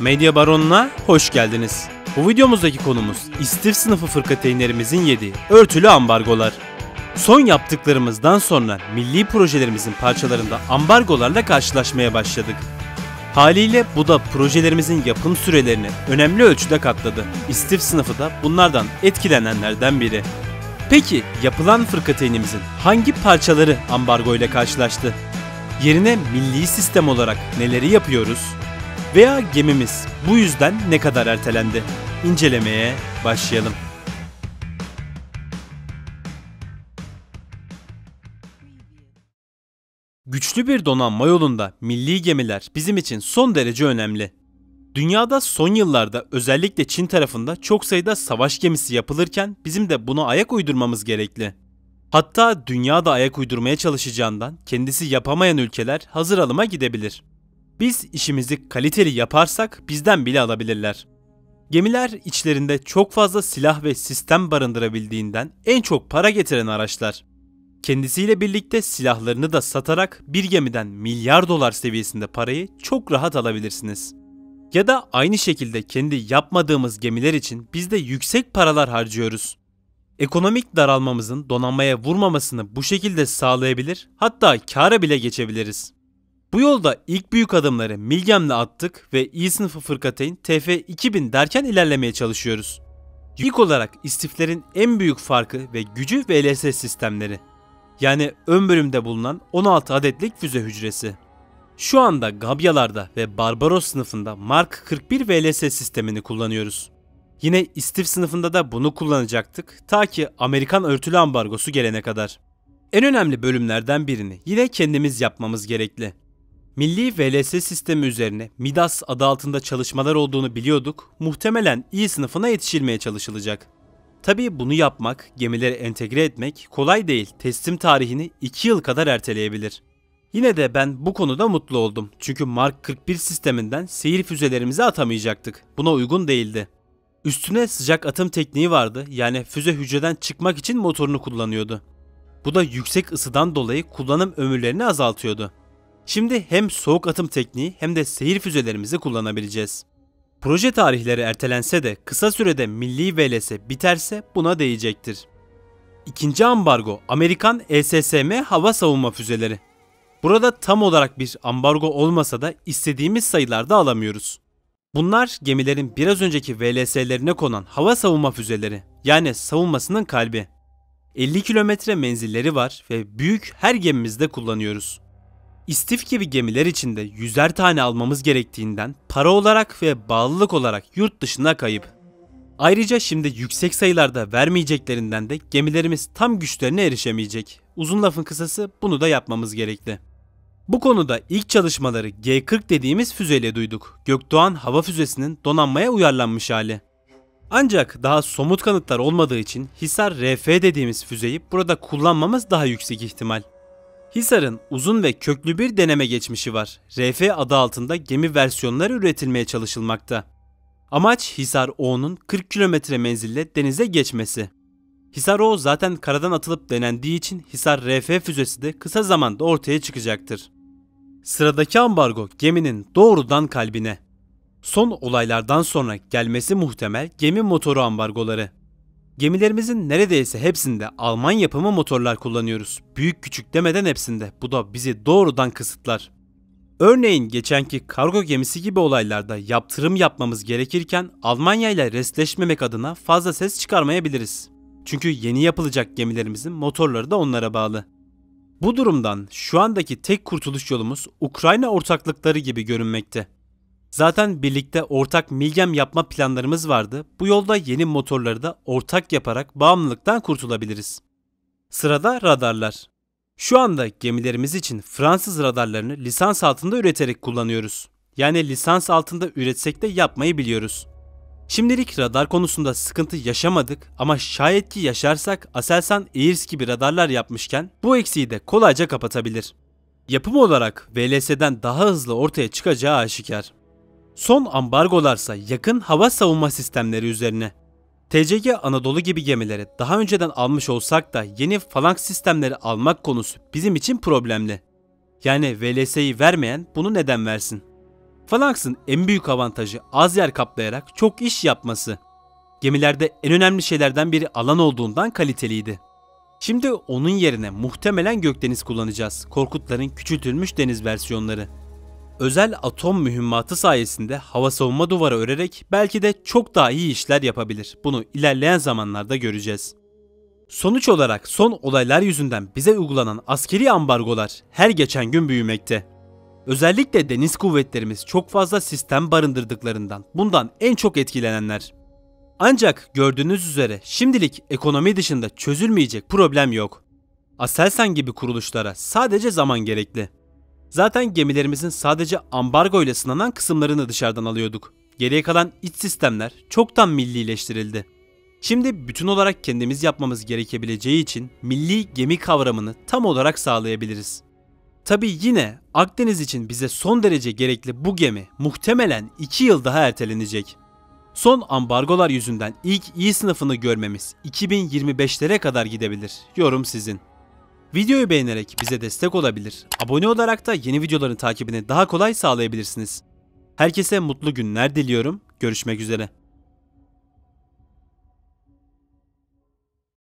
Medya Baronu'na hoş geldiniz. Bu videomuzdaki konumuz istif sınıfı fırkateynlerimizin yediği örtülü ambargolar. Son yaptıklarımızdan sonra milli projelerimizin parçalarında ambargolarla karşılaşmaya başladık. Haliyle bu da projelerimizin yapım sürelerini önemli ölçüde katladı. İstif sınıfı da bunlardan etkilenenlerden biri. Peki yapılan fırkateynimizin hangi parçaları ambargo ile karşılaştı? Yerine milli sistem olarak neleri yapıyoruz? Veya gemimiz bu yüzden ne kadar ertelendi? İncelemeye başlayalım. Güçlü bir donanma yolunda milli gemiler bizim için son derece önemli. Dünyada son yıllarda özellikle Çin tarafında çok sayıda savaş gemisi yapılırken bizim de buna ayak uydurmamız gerekli. Hatta dünyada ayak uydurmaya çalışacağından kendisi yapamayan ülkeler hazır alıma gidebilir. Biz işimizi kaliteli yaparsak bizden bile alabilirler. Gemiler içlerinde çok fazla silah ve sistem barındırabildiğinden en çok para getiren araçlar. Kendisiyle birlikte silahlarını da satarak bir gemiden milyar dolar seviyesinde parayı çok rahat alabilirsiniz. Ya da aynı şekilde kendi yapmadığımız gemiler için biz de yüksek paralar harcıyoruz. Ekonomik daralmamızın donanmaya vurmamasını bu şekilde sağlayabilir, hatta kâra bile geçebiliriz. Bu yolda ilk büyük adımları Milgem'le attık ve İ sınıfı fırkateyn TF2000 derken ilerlemeye çalışıyoruz. İlk olarak istiflerin en büyük farkı ve gücü VLS sistemleri. Yani ön bölümde bulunan 16 adetlik füze hücresi. Şu anda Gabyalarda ve Barbaros sınıfında Mark 41 VLS sistemini kullanıyoruz. Yine istif sınıfında da bunu kullanacaktık ta ki Amerikan örtülü ambargosu gelene kadar. En önemli bölümlerden birini yine kendimiz yapmamız gerekli. Milli VLS sistemi üzerine Midas adı altında çalışmalar olduğunu biliyorduk. Muhtemelen iyi sınıfına yetişilmeye çalışılacak. Tabii bunu yapmak, gemileri entegre etmek kolay değil. Teslim tarihini 2 yıl kadar erteleyebilir. Yine de ben bu konuda mutlu oldum. Çünkü Mark 41 sisteminden seyir füzelerimizi atamayacaktık. Buna uygun değildi. Üstüne sıcak atım tekniği vardı. Yani füze hücreden çıkmak için motorunu kullanıyordu. Bu da yüksek ısıdan dolayı kullanım ömürlerini azaltıyordu. Şimdi hem soğuk atım tekniği hem de seyir füzelerimizi kullanabileceğiz. Proje tarihleri ertelense de kısa sürede milli VLS biterse buna değecektir. İkinci ambargo Amerikan ESSM hava savunma füzeleri. Burada tam olarak bir ambargo olmasa da istediğimiz sayılarda alamıyoruz. Bunlar gemilerin biraz önceki VLS'lerine konan hava savunma füzeleri yani savunmasının kalbi. 50 kilometre menzilleri var ve büyük her gemimizde kullanıyoruz. İstif gibi gemiler içinde yüzer tane almamız gerektiğinden para olarak ve bağlılık olarak yurt dışına kayıp. Ayrıca şimdi yüksek sayılarda vermeyeceklerinden de gemilerimiz tam güçlerine erişemeyecek. Uzun lafın kısası bunu da yapmamız gerekli. Bu konuda ilk çalışmaları G40 dediğimiz füzeyle duyduk. Gökdoğan hava füzesinin donanmaya uyarlanmış hali. Ancak daha somut kanıtlar olmadığı için Hisar RF dediğimiz füzeyi burada kullanmamız daha yüksek ihtimal. Hisar'ın uzun ve köklü bir deneme geçmişi var. RF adı altında gemi versiyonları üretilmeye çalışılmakta. Amaç Hisar O'nun 40 kilometre menzille denize geçmesi. Hisar O zaten karadan atılıp denendiği için Hisar RF füzesi de kısa zamanda ortaya çıkacaktır. Sıradaki ambargo geminin doğrudan kalbine. Son olaylardan sonra gelmesi muhtemel gemi motoru ambargoları. Gemilerimizin neredeyse hepsinde Alman yapımı motorlar kullanıyoruz. Büyük küçük demeden hepsinde. Bu da bizi doğrudan kısıtlar. Örneğin geçenki kargo gemisi gibi olaylarda yaptırım yapmamız gerekirken Almanya ile restleşmemek adına fazla ses çıkarmayabiliriz. Çünkü yeni yapılacak gemilerimizin motorları da onlara bağlı. Bu durumdan şu andaki tek kurtuluş yolumuz Ukrayna ortaklıkları gibi görünmekte. Zaten birlikte ortak milgem yapma planlarımız vardı. Bu yolda yeni motorları da ortak yaparak bağımlılıktan kurtulabiliriz. Sırada radarlar. Şu anda gemilerimiz için Fransız radarlarını lisans altında üreterek kullanıyoruz. Yani lisans altında üretsek de yapmayı biliyoruz. Şimdilik radar konusunda sıkıntı yaşamadık ama şayet ki yaşarsak Aselsan Airs gibi radarlar yapmışken bu eksiği de kolayca kapatabilir. Yapım olarak VLS'den daha hızlı ortaya çıkacağı aşikar. Son ambargolarsa yakın hava savunma sistemleri üzerine. TCG Anadolu gibi gemileri daha önceden almış olsak da yeni falanks sistemleri almak konusu bizim için problemli. Yani VLS'yi vermeyen bunu neden versin? Phalanx'ın en büyük avantajı az yer kaplayarak çok iş yapması. Gemilerde en önemli şeylerden biri alan olduğundan kaliteliydi. Şimdi onun yerine muhtemelen gökdeniz kullanacağız. Korkutların küçültülmüş deniz versiyonları. Özel atom mühimmatı sayesinde hava savunma duvarı örerek belki de çok daha iyi işler yapabilir. Bunu ilerleyen zamanlarda göreceğiz. Sonuç olarak son olaylar yüzünden bize uygulanan askeri ambargolar her geçen gün büyümekte. Özellikle deniz kuvvetlerimiz çok fazla sistem barındırdıklarından bundan en çok etkilenenler. Ancak gördüğünüz üzere şimdilik ekonomi dışında çözülmeyecek problem yok. Aselsan gibi kuruluşlara sadece zaman gerekli. Zaten gemilerimizin sadece ambargo ile sınanan kısımlarını dışarıdan alıyorduk. Geriye kalan iç sistemler çoktan millileştirildi. Şimdi bütün olarak kendimiz yapmamız gerekebileceği için milli gemi kavramını tam olarak sağlayabiliriz. Tabi yine Akdeniz için bize son derece gerekli bu gemi muhtemelen 2 yıl daha ertelenecek. Son ambargolar yüzünden ilk iyi sınıfını görmemiz 2025'lere kadar gidebilir. Yorum sizin. Videoyu beğenerek bize destek olabilir. Abone olarak da yeni videoların takibini daha kolay sağlayabilirsiniz. Herkese mutlu günler diliyorum. Görüşmek üzere.